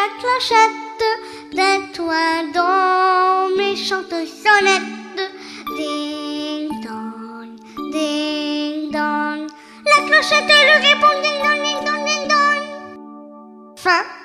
La clochette, tais-toi dans méchante sonnette. Ding dong, ding dong. La clochette lui répond ding dong, ding dong, ding dong. Fin.